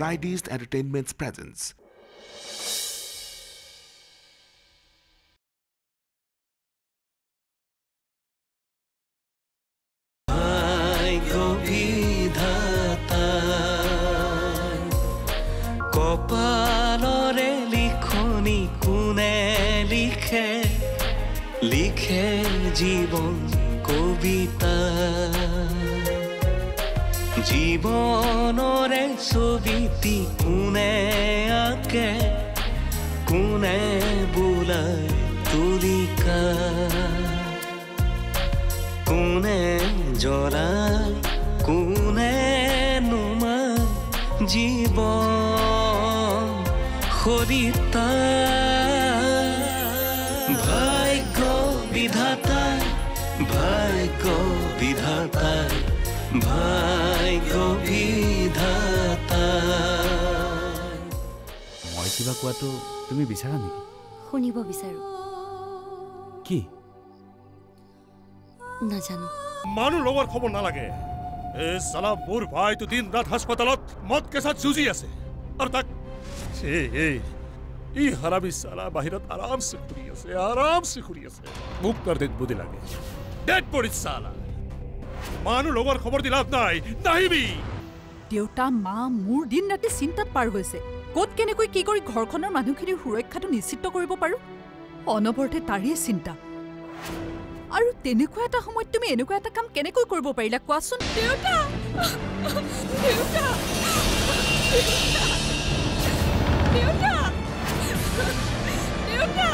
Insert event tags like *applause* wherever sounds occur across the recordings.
Bright East Entertainment's presence. কপালরে লিখনি কোনে লিখে লিখে জীবন কবিতা জীৱনৰে ছবি কোনে আঁকে কোনে বোলাই তুলিকা। কোনে জ্বলাই কোনে নুমাই জীৱন সৰিতা কিবা কোৱাটো তুমি বিচাৰা নেকি? শুনিব বিচাৰোঁ। কি? নাজানো। মানুহ লগৰ খবৰ নালাগে। এই চালা মোৰ ভাইটো দিন ৰাত হাস্পাতালত মদ কেঁচাত যুঁজি আছে। আৰু তাক ই হাৰামি চালা বাহিৰত আৰামছে ঘূৰি আছে আৰামছে ঘূৰি আছে। মোক তাৰ ডেড বডি লাগে। ডেড বডি চালা। মানুহ লগৰ খবৰ দি লাভ নাই। নাহিবি। দেউতা মা মোৰ দিন ৰাতি চিন্তাত পাৰ হৈছে। ক'ত কেনেকৈ কি কৰি ঘৰখনৰ মানুহখিনিৰ সুৰক্ষাটো নিশ্চিত কৰিব পাৰোঁ? অনবৰতে তাৰেই চিন্তা। আৰু তেনেকুৱা এটা সময়ত তুমি এনেকুৱা এটা কাম কেনেকৈ কৰিব পাৰিলা? কোৱাচোন। দেউতা! দেউতা! দেউতা! দেউতা!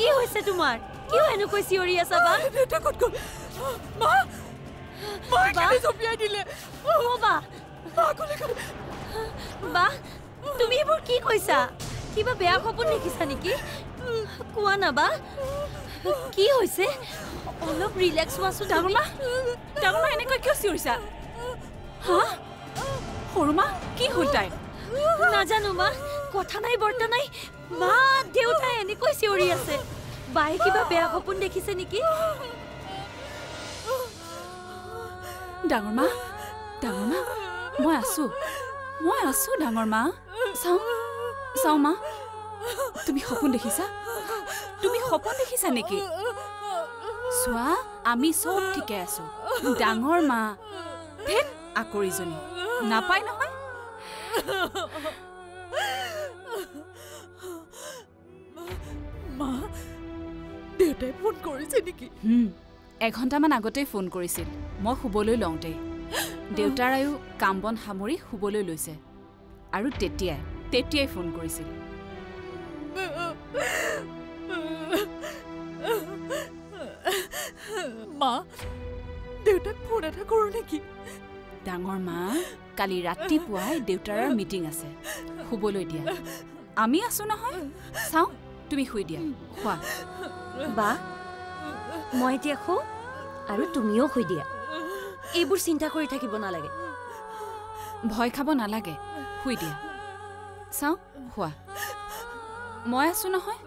কি হৈছে তোমাৰ? কিয় এনেকৈ চিঞৰি আছা বা? তুমি এইবোৰ কি কৈছা? কিবা বেয়া সপোন দেখিছা নেকি? কোৱা না বা? কি হৈছে? অলপ ৰিলেক্স হোৱাচোন ডাঙৰ মা ডাঙৰ মা এনেকৈ কিয় চিঞৰিছা? হা? সৰু মা কি হ'ল তাইৰ? নাজানো মা কথা নাই বৰ্তা নাই মা দেউতাই এনেকৈ চিঞৰি আছে। বায়ে কিবা বেয়া সপোন দেখিছে নেকি? ডাঙৰ মা ডাঙৰ মা মই আছো। মই আছো ডাঙৰ মা। চাওঁ চাওঁ মা। তুমি সপোন দেখিছা? তুমি সপোন দেখিছা নেকি? চোৱা আমি চব ঠিকে আছো। ডাঙৰ মা ধেত আকৰিজনী। নাপায় নহয়। দেউতাই ফোন কৰিছে নেকি? এঘণ্টামান আগতেই ফোন কৰিছিল। মই শুবলৈ লওঁতেই দেউতাৰ আয়ো কাম বন সামৰি শুবলৈ লৈছে। আৰু তেতিয়াই তেতিয়াই ফোন কৰিছিল। মা দেউতাক ফোন এটা কৰোঁ নেকি? ডাঙৰ মা কালি ৰাতিপুৱাই দেউতাৰ মিটিং আছে। শুবলৈ দিয়া। আমি আছো নহয়। চাওঁ। তুমি শুই দিয়া। খোৱা। বা মই এতিয়া শুওঁ আৰু তুমিও শুই দিয়া। এইবোৰ চিন্তা কৰি থাকিব নালাগে। ভয় খাব নালাগে। শুই দিয়া। চাওঁ খোৱা। মই আছো নহয়।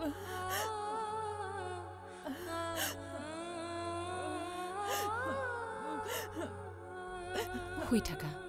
শুই থাকা।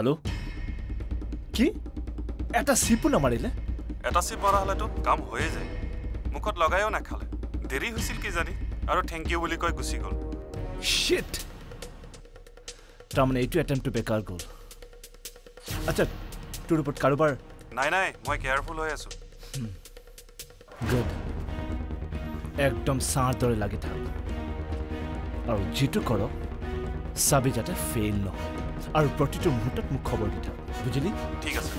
হেল্ল' কি? এটা চিপো নামাৰিলে? এটা চিপ মৰা হ'লেতো কাম হৈয়ে যায়। মুখত লগাইও নাখালে। দেৰি হৈছিল কিজানি আৰু থেংক ইউ বুলি কৈ গুচি গ'ল। শ্বিট তাৰমানে এইটো এটেম্পটো বেকাৰ গ'ল। আচ্ছা তোৰ ওপৰত কাৰোবাৰ নাই নাই মই কেয়াৰফুল হৈ আছোঁ। গুড একদম ছাঁৰ দৰে লাগি থাক। আৰু যিটো কৰ চাবি যাতে ফেইল নহয়। আৰু প্ৰতিটো মুহূৰ্তত মোক খবৰ দি থাক বুজিলি ঠিক আছে।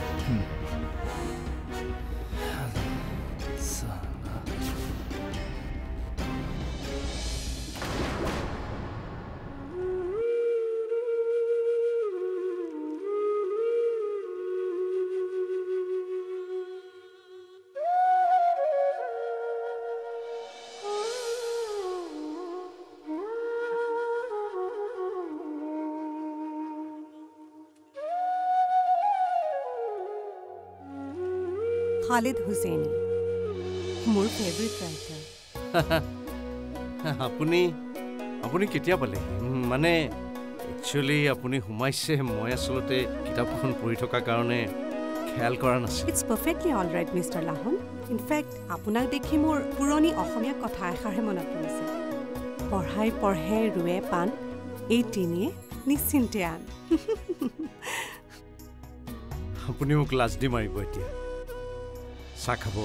খালিদ হুছেইনি মোৰ ফেভৰেট ৰাইটাৰ *laughs* আপুনি আপুনি কেতিয়া পালে? মানে একচুৱেলি আপুনি সোমাইছে মই আচলতে কিতাপখন পঢ়ি থকাৰ কাৰণে খেয়াল কৰা নাছিল। It's perfectly all right mister Lahon in fact আপোনাক দেখি মোৰ পুৰণি অসমীয়া কথা এষাৰহে মনত পৰিছে। পঢ়াই পঢ়ে ৰুৱে পাণ এই তিনিয়ে নিশ্চিন্তে আন। *laughs* আপুনি মোক লাজ দি মাৰিব এতিয়া। চাহ খাব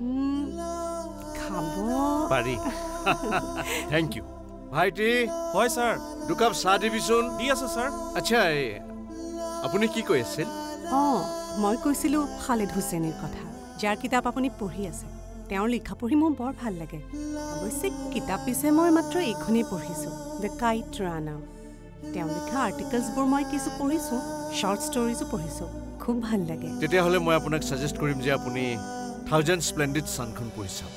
উম, খাব পাৰি থেংক ইউ ভাইটি হয় ছাৰ দুকাপ চাহ দিবিচোন দি আছোঁ ছাৰ আচ্ছা আপুনি কি কৈ আছিল অঁ মই কৈছিলোঁ খালিদ হুছেইনিৰ কথা যাৰ কিতাপ আপুনি পঢ়ি আছে তেওঁৰ লিখা পঢ়ি মোৰ বৰ ভাল লাগে অৱশ্যে কিতাপ পিছে মই মাত্ৰ এইখনেই পঢ়িছোঁ দ্য কাইট ৰানাৰ তেওঁ লিখা আৰ্টিকলছবোৰ মই কিছু পঢ়িছোঁ শ্বৰ্ট ষ্টৰিজো পঢ়িছোঁ খুব ভাল লাগে। তেতিয়াহ'লে মই আপোনাক ছাজেষ্ট কৰিম যে আপুনি থাউজেণ্ড স্প্লেণ্ডিড ছানখন পঢ়ি চাওক।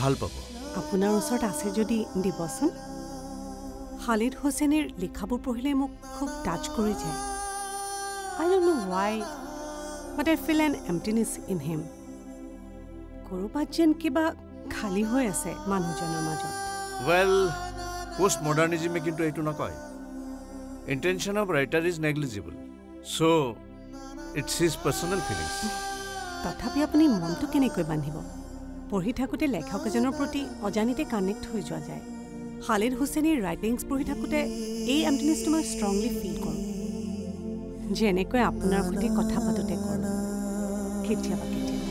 ভাল পাব। আপোনাৰ ওচৰত আছে যদি দিবচোন। খালিদ হুছেইনিৰ লিখাবোৰ পঢ়িলে মোক খুব টাচ কৰি যায়। I don't know' why but I feel an emptiness in him ক'ৰবাত যেন কিবা খালী হৈ আছে মানুহজনৰ মাজত। ৱেল পষ্ট মডাৰ্নিজিমে কিন্তু এইটো নকয়। Intention of writer is negligible so' it's his personal feelings তথাপি আপুনি মনটো কেনেকৈ বান্ধিব? পঢ়ি থাকোঁতে লেখক এজনৰ প্ৰতি অজানিতে কানেক্ট হৈ যোৱা যায়। খালিদ হুছেইনিৰ ৰাইটিংছ পঢ়ি থাকোঁতে এই এমটিনেছটো মই ষ্ট্ৰংলি ফিল কৰোঁ। যেনেকৈ আপোনাৰ সৈতে কথা পাতোঁতে কৰোঁ। কেতিয়াবা কেতিয়াবা।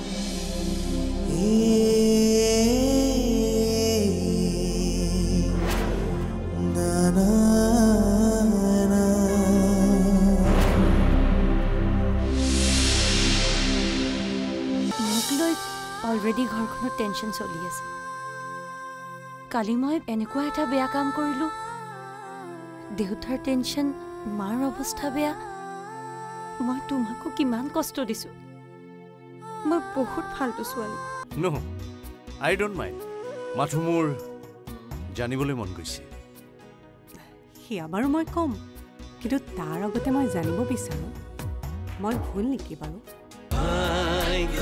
অলৰেডি ঘৰখনত টেনশ্যন চলি আছে। কালি মই এনেকুৱা এটা বেয়া কাম কৰিলোঁ। দেউতাৰ টেনশ্যন মাৰ অৱস্থা বেয়া। মই তোমাকো কিমান কষ্ট দিছোঁ। মই বহুত ফাল্টু ছোৱালী। ন আই ডোণ্ট মাইণ্ড মাথো মোৰ জানিবলৈ মন গৈছে। সেয়া বাৰু মই ক'ম। কিন্তু তাৰ আগতে মই জানিব বিচাৰোঁ। মই ভুল নেকি বাৰু? ভাগ্য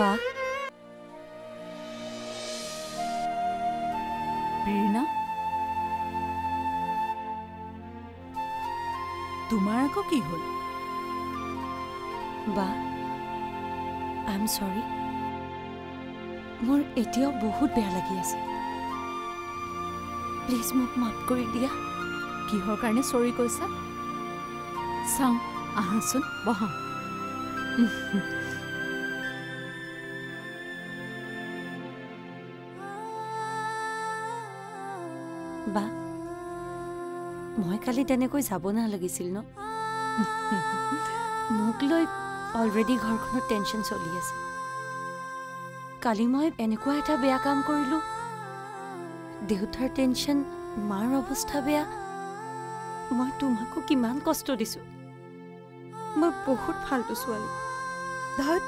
বা প্ৰেৰণা তোমাৰ আকৌ কি হ'ল? বা আই এম চৰি মোৰ এতিয়াও বহুত বেয়া লাগি আছে। প্লিজ মোক মাফ কৰি দিয়া। কিহৰ কাৰণে চৰি কৈছা? চাওঁ আহাচোন বহা বা মই কালি তেনেকৈ যাব নালাগিছিল ন? *laughs* মোক লৈ অলৰেডি ঘৰখনত টেনশ্যন চলি আছে। কালি মই এনেকুৱা এটা বেয়া কাম কৰিলোঁ। দেউতাৰ টেনশ্যন মাৰ অৱস্থা বেয়া। মই তোমাকো কিমান কষ্ট দিছোঁ। মই বহুত ফাল্টু ছোৱালী। ধত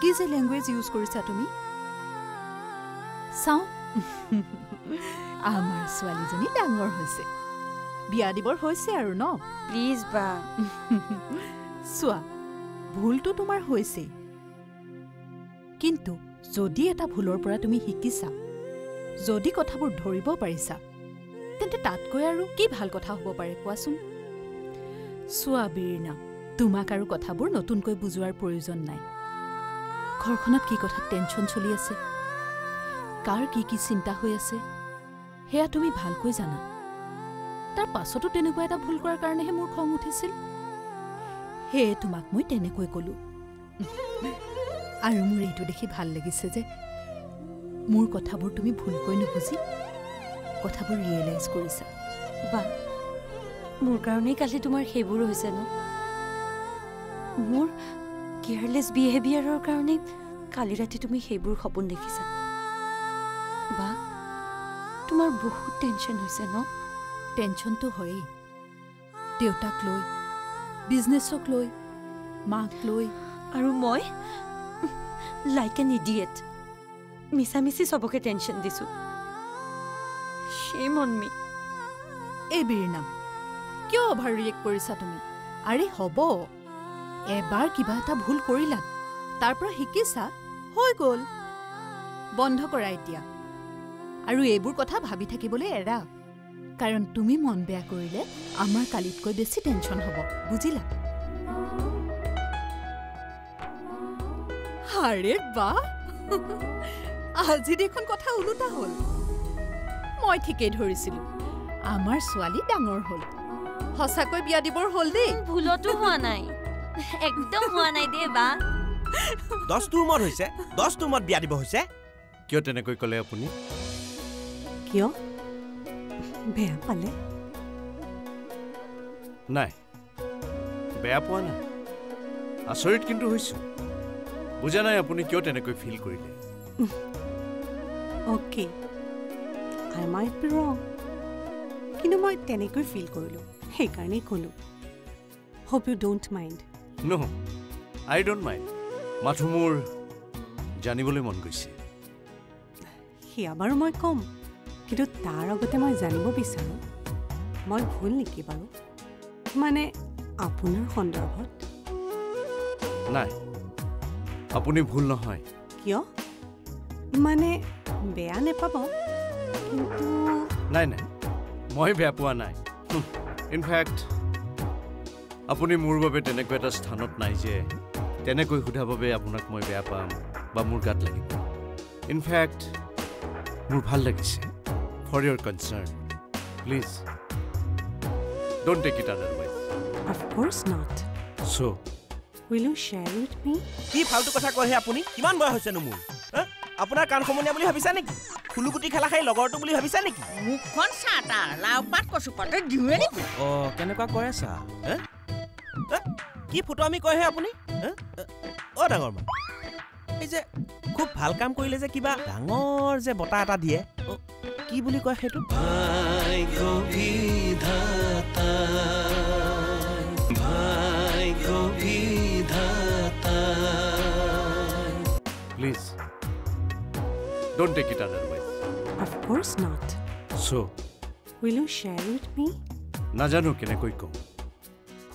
কি যে লেংগুৱেজ ইউজ কৰিছা তুমি? চাওঁ। *laughs* আমাৰ ছোৱালীজনী ডাঙৰ হৈছে। বিয়া দিবৰ হৈছে আৰু ন? প্লিজ বা। চোৱা ভুলটো তোমাৰ হৈছেই কিন্তু যদি এটা ভুলৰ পৰা তুমি শিকিছা যদি কথাবোৰ ধৰিব পাৰিছা তেন্তে তাতকৈ আৰু কি ভাল কথা হ'ব পাৰে কোৱাচোন? চোৱা বীৰিণা তোমাক আৰু কথাবোৰ নতুনকৈ বুজোৱাৰ প্ৰয়োজন নাই। ঘৰখনত কি কথাত টেনশ্যন চলি আছে? কাৰ কি কি চিন্তা হৈ আছে? সেয়া তুমি ভালকৈ জানা। তাৰ পাছতো তেনেকুৱা এটা ভুল কৰাৰ কাৰণেহে মোৰ খং উঠিছিল। সেয়ে তোমাক মই তেনেকৈ ক'লো। আৰু মোৰ এইটো দেখি ভাল লাগিছে যে মোৰ কথাবোৰ তুমি ভুলকৈ নুবুজি কথাবোৰ ৰিয়েলাইজ কৰিছা। বা মোৰ কাৰণেই কালি তোমাৰ সেইবোৰ হৈছে ন? মোৰ কেয়াৰলেছ বিহেভিয়াৰৰ কাৰণেই কালি ৰাতি তুমি সেইবোৰ সপোন দেখিছা। বা তোমাৰ বহুত টেনশ্যন হৈছে ন? টেনশ্যনটো হয়েই। দেউতাক লৈ বিজনেছক লৈ মাক লৈ। আৰু মই লাইক এন ইডিয়েট মিছামিছি চবকে টেনশ্যন দিছোঁ। শ্বেম অন মি এই বীৰনাম কিয় অভাৰ ৰিয়েক্ট কৰিছা তুমি? আৰে হ'ব এবাৰ কিবা এটা ভুল কৰিলা। তাৰ পৰা শিকিছা হৈ গ'ল। বন্ধ কৰা এতিয়া। আৰু এইবোৰ কথা ভাবি থাকিবলৈ এৰা। কাৰণ তুমি মন বেয়া কৰিলে আমাৰ কালিতকৈ বেছি টেনশ্যন হ'ব বুজিলা? আৰে বা আজি দেখোন কথা ওলোটা হ'ল। মই ঠিকেই ধৰিছিলো। আমাৰ ছোৱালী ডাঙৰ হ'ল। সঁচাকৈ বিয়া দিবৰ হ'ল দেই। ভুলতো হোৱা নাই। একদম হোৱা নাই দেই বা দহটো ৰুমত হৈছে দহটো ৰুমত বিয়া দিব হৈছে। কিয় তেনেকৈ ক'লে আপুনি? কিয় বেয়া পালে নাই বেয়া পোৱা নাই আচৰিত কিন্তু হৈছোঁ বুজা নাই আপুনি কিয় তেনেকৈ ফিল কৰিলে অ'কে আই মাইট বি ৰং কিন্তু মই তেনেকৈ ফিল কৰিলোঁ সেইকাৰণেই ক'লোঁ hope you don't mind no I don't mind মাথো মোৰ জানিবলৈ মন গৈছে সেয়া বাৰু মই ক'ম কিন্তু তাৰ আগতে মই জানিব বিচাৰোঁ মই ভুল নেকি বাৰু? মানে আপোনাৰ সন্দৰ্ভত? নাই আপুনি ভুল নহয়। কিয়? মানে বেয়া নেপাব কিন্তু নাই নাই মই বেয়া পোৱা নাই। ইনফেক্ট আপুনি মোৰ বাবে তেনেকুৱা এটা স্থানত নাই যে তেনেকৈ সোধা বাবে আপোনাক মই বেয়া পাম বা মোৰ গাত লাগিব। ইনফেক্ট মোৰ ভাল লাগিছে। For your concern please don't take it otherwise of course not so' will you share with me কি ফাল্টু কথা কয়হে আপুনি? কিমান বয়স হৈছেনো মোৰ? আপোনাৰ কাণ সমনীয়া বুলি ভাবিছা নেকি? ফুলুগুটি খেলা খাই লগৰটো বুলি ভাবিছা নেকি? মুখখন চাহ তাৰ লাও পাত কচু পাতে দিওঁৱে নেকি? অঁ কেনেকুৱা কৰে হে? হে? কি ফটো আমি কয়হে আপুনি? অ' ডাঙৰ মা এই যে খুব ভাল কাম কৰিলে যে কিবা ডাঙৰ যে বঁটা এটা দিয়ে। কি বুলি কয় সেইটো? Please don't take it otherwise of course not so' will you share with me নাজানো কেনেকৈ ক'ম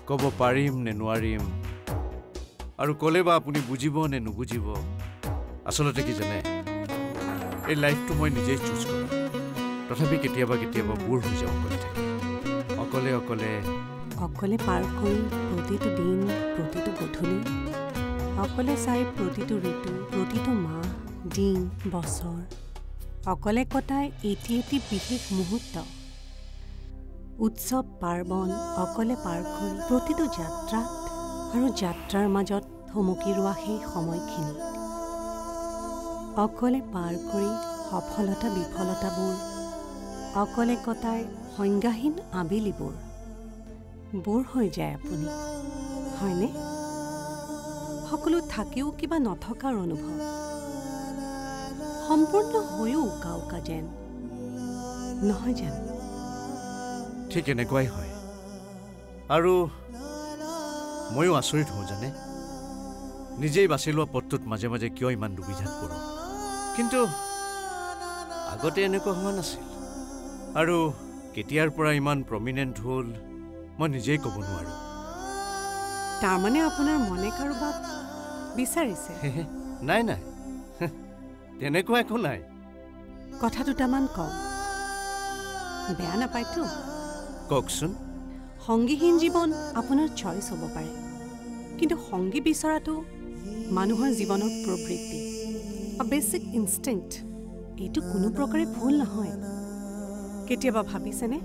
ক'ব পাৰিম নে নোৱাৰিম। আৰু ক'লে বা আপুনি বুজিব নে নুবুজিব। আচলতে কি জানে এই লাইফটো মই নিজেই চুজ কৰোঁ। তথাপি কেতিয়াবা কেতিয়াবা বুৰ হৈ যাওঁ অকলে থাকি। অকলে অকলে অকলে পাৰ কৰি প্ৰতিটো দিন প্ৰতিটো গধূলি অকলে চাই প্ৰতিটো ঋতু প্ৰতিটো মাহ দিন বছৰ অকলে কটাই এটি এটি বিশেষ মুহূৰ্ত। উৎসৱ পাৰ্বণ অকলে পাৰ কৰি প্ৰতিটো যাত্ৰাত আৰু যাত্ৰাৰ মাজত থমকি ৰোৱা সেই সময়খিনি। অকলে পাৰ কৰি সফলতা বিফলতাবোৰ অকলে কটাই সংজ্ঞাহীন আবেলিবোৰ। বোৰ হৈ যায় আপুনি হয়নে? সকলো থাকিও কিবা নথকাৰ অনুভৱ। সম্পূৰ্ণ হৈও উকা উকা যেন। নহয় জানো? ঠিক এনেকুৱাই হয়। আৰু ময়ো আচৰিত হওঁ জানে? নিজেই বাছি লোৱা পথটোত মাজে মাজে কিয় ইমান দুবিধাত পৰোঁ? কিন্তু আগতে এনেকুৱা হোৱা নাছিল। আৰু কেতিয়াৰ পৰা ইমান প্ৰমিনেণ্ট হ'ল মই নিজেই ক'ব নোৱাৰোঁ। তাৰমানে আপোনাৰ মনে কাৰোবাক বিচাৰিছে? নাই নাই। তেনেকুৱা একো নাই। কথা দুটামান কওঁ। বেয়া নাপায়তো। কওকচোন। সংগীহীন জীৱন আপোনাৰ চইচ হ'ব পাৰে। কিন্তু সংগী বিচৰাটো মানুহৰ জীৱনৰ প্ৰবৃত্তি। বেচিক ইনষ্টিংক্ট এইটো কোনো প্ৰকাৰে ভুল নহয়। কেতিয়াবা ভাবিছেনে?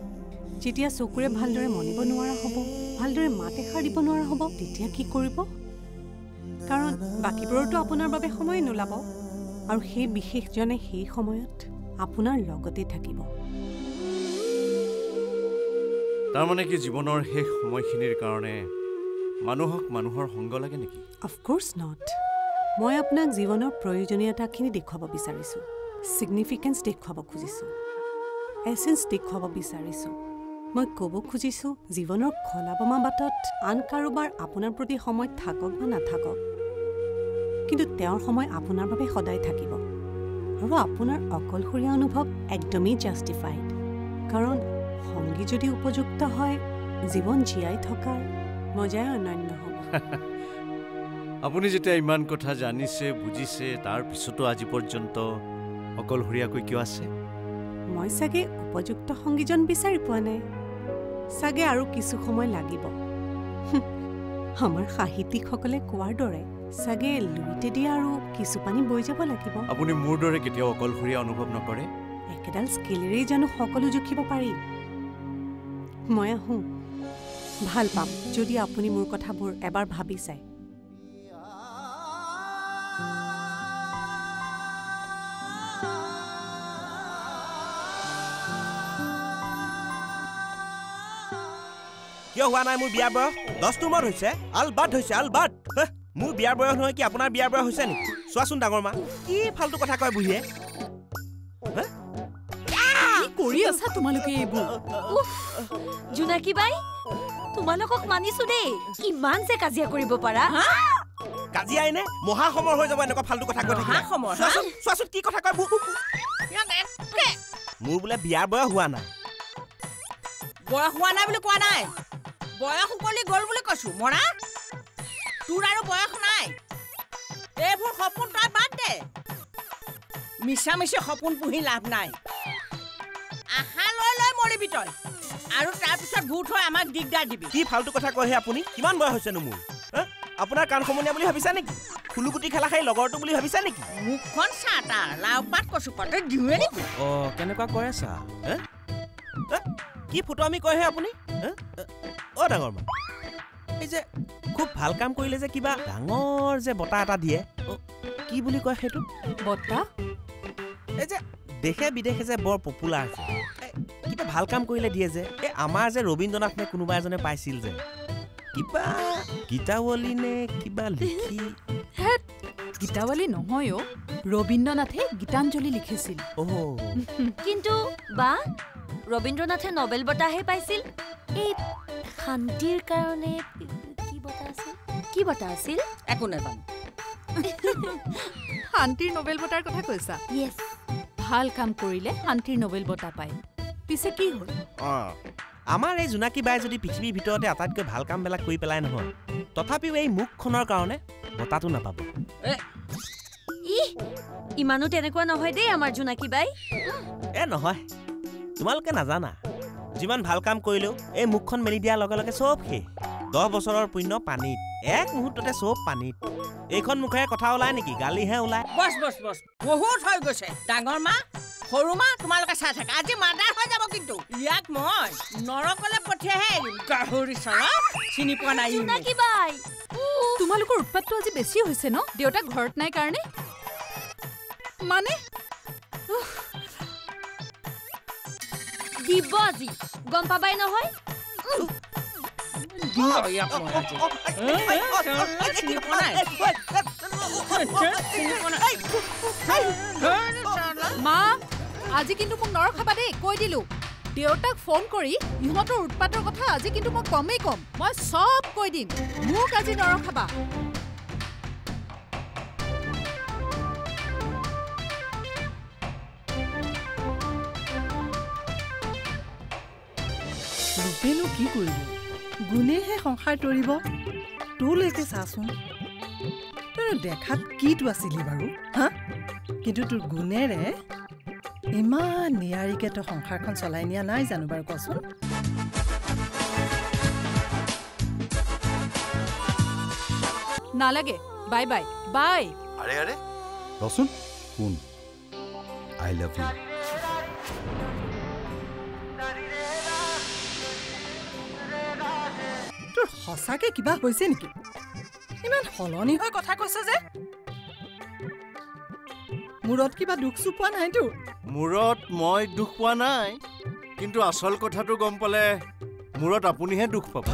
যেতিয়া চকুৰে ভালদৰে মনিব নোৱাৰা হ'ব ভালদৰে মাত এষাৰ দিব নোৱাৰা হ'ব তেতিয়া কি কৰিব? কাৰণ বাকীবোৰতো আপোনাৰ বাবে সময় নোলাব আৰু সেই বিশেষজনে সেই সময়ত আপোনাৰ লগতে থাকিব। তাৰমানে কি জীৱনৰ শেষ সময়খিনিৰ কাৰণে মানুহক মানুহৰ সংগ লাগে নেকি? অফক'ৰ্ছ নট মই আপোনাক জীৱনৰ প্ৰয়োজনীয়তাখিনি দেখুৱাব বিচাৰিছোঁ। ছিগনিফিকেঞ্চ দেখুৱাব খুজিছোঁ। এচেঞ্চ দেখুৱাব বিচাৰিছোঁ। মই ক'ব খুজিছোঁ জীৱনৰ খলা বমা বাটত আন কাৰোবাৰ আপোনাৰ প্ৰতি সময় থাকক বা নাথাকক। কিন্তু তেওঁৰ সময় আপোনাৰ বাবে সদায় থাকিব। আৰু আপোনাৰ অকলশৰীয়া অনুভৱ একদমেই জাষ্টিফাইড কাৰণ সংগী যদি উপযুক্ত হয় জীৱন জীয়াই থকাৰ মজাই অনন্য হ'ব। *laughs* আপুনি যেতিয়া ইমান কথা জানিছে বুজিছে তাৰ পিছতো আজি পৰ্যন্ত অকলশৰীয়াকৈ কিয় আছে? মই চাগে উপযুক্ত সংগীজন বিচাৰি পোৱা নাই। চাগে আৰু কিছু সময় লাগিব। আমাৰ সাহিত্যিকসকলে কোৱাৰ দৰে চাগে লুইতে দিয়া আৰু কিছু পানী বৈ যাব লাগিব। আপুনি মোৰ দৰে কেতিয়াও অকলশৰীয়া অনুভৱ নকৰে? একেডাল স্কিলেৰেই জানো সকলো জুখিব পাৰি। মই আহোঁ। ভাল পাম যদি আপুনি মোৰ কথাবোৰ এবাৰ ভাবি চায়। হোৱা নাই মোৰ বিয়াৰ বয়স। দহটো মত হৈছে আলবাট হৈছে আলবাট মোৰ বিয়াৰ বয়স নহয় কি আপোনাৰ বিয়াৰ বয়স হৈছে নেকি? চোৱাচোন ডাঙৰ মা কি ফাল্টু কথা কয় বুঢ়ীয়ে। কি কৰি আছা তোমালোকে এইবোৰ? উফ, জোনাকী বাই তোমালোকক মানিছো দেই। কিমান যে কাজিয়া কৰিব পাৰা। কাজিয়া এনে মহা সমৰ হৈ যাব এনেকুৱা ফাল্টু কথা কৈ থাকিলে। মহাসমৰ? চোৱাচোন কি কথা কয় মোৰ। মোৰ বোলে বিয়াৰ বয়স হোৱা নাই। বয়স হোৱা নাই বুলি কোৱা নাই? বয়স উকলি গ'ল বুলি কৈছো মৰা। তোৰ আৰু বয়স নাই। এইবোৰ সপোন তই বাদ দে। মিছা মিছি সপোন পুহি লাভ নাই। আশা লৈ লৈ মৰিবি তই। আৰু তাৰপিছত ভূত হৈ আমাক দিগদাৰ দিবি। কি ফাল্টু কথা কয়হে আপুনি? কিমান বয়স হৈছেনো মোৰ? হা? আপোনাৰ কাণ সমনীয়া বুলি ভাবিছা নেকি? ফুলুগুটি খেলা খাই লগৰটো বুলি ভাবিছা নেকি? মুখখন চা তাৰ লাও পাত কচু পাতে দিওঁৱে নেকি? অ কেনেকুৱা কৈ আছা? হে? হে? কি ফুটুৱামি কয়হে আপুনি? অ ডাঙৰ মা এই যে খুব ভাল কাম কৰিলে যে কিবা ডাঙৰ যে বঁটা এটা দিয়ে। কি বুলি কয় সেইটো? বৰ্তা এই যে দেশে বিদেশে যে বৰ পপুলাৰ যে। কিবা ভাল কাম কৰিলে দিয়ে যে। এই আমাৰ যে ৰবীন্দ্ৰনাথ নে কোনোবা এজনে পাইছিল যে। কিবা গীতাৱলী নে কিবা লিখি। গীতাৱলী নহয় অ' ৰবীন্দ্ৰনাথে গীতাঞ্জলি লিখিছিল। অ কিন্তু বা ৰবীন্দ্ৰনাথে নবেল বঁটাহে পাইছিল। এই শান্তিৰ কাৰণে কি বঁটা আছিল? কি বঁটা আছিল? একো নাজানো। *laughs* শান্তিৰ নবেল বঁটাৰ কথা কৈছা? য়েছ ভাল কাম কৰিলে শান্তিৰ নবেল বঁটা পায়। পিছে কি হ'ল? অ আমাৰ এই জোনাকী বাই যদি পৃথিৱীৰ ভিতৰতে আটাইতকৈ ভাল কামবিলাক কৰি পেলাই নহয় তথাপিও এই মুখখনৰ কাৰণে বঁটাটো নাপাব। ই ইমানো তেনেকুৱা নহয় দেই আমাৰ জোনাকী বাই। এ নহয়। তোমালোকে নাজানা যিমান ভাল কাম কৰিলেও এই মুখখন মেলি দিয়াৰ লগে লগে চব শেষ। দহ বছৰৰ পুণ্য পানীত এক মুহূৰ্ততে চব পানীত। এইখন মুখেৰে কথা ওলাই নেকি? গালিহে ওলাই। বছ বছ বছ বহুত হৈ গৈছে। ডাঙৰ মা সৰু মা তোমালোকে চাই থাকা। আজি মাদাৰ হৈ যাব কিন্তু। ইয়াক মই নৰকলে পঠিয়াইহে এৰিম। গাহৰি চৰা চিনি পোৱা নাই তোমালোকৰ উৎপাতটো আজি বেছি হৈছে ন? দেউতাক ঘৰত নাই কাৰণে? মানে? উফ। দিব আজি গম পাবাই নহয়? মা আজি কিন্তু মোক নৰখাবা দেই কৈ দিলো। দেউতাক ফোন কৰি ইহঁতৰ উৎপাতৰ কথা আজি কিন্তু মই কমেই ক'ম। মই চব কৈ দিম। মোক আজি নৰখাবা। কি কৰিব? গুণেহে সংসাৰ তৰিব। তোলৈকে চাচোন। তই দেখাত কিটো আছিলি বাৰু হা? কিন্তু তোৰ গুণেৰে ইমান নিয়াৰিকে তই সংসাৰখন চলাই নিয়া নাই জানো বাৰু কচোন। নালাগে বাই বাই বাই। আৰে আৰে। ৰচোন শুন। I love you. সঁচাকে কিবা হৈছে নেকি? ইমান সলনি হৈ কথা কৈছ যে। মূৰত কিবা দুখ চুখ পোৱা নাইতো মূৰত মই দুখ পোৱা নাই কিন্তু আচল কথাটো গম পালে মূৰত আপুনিহে দুখ পাব।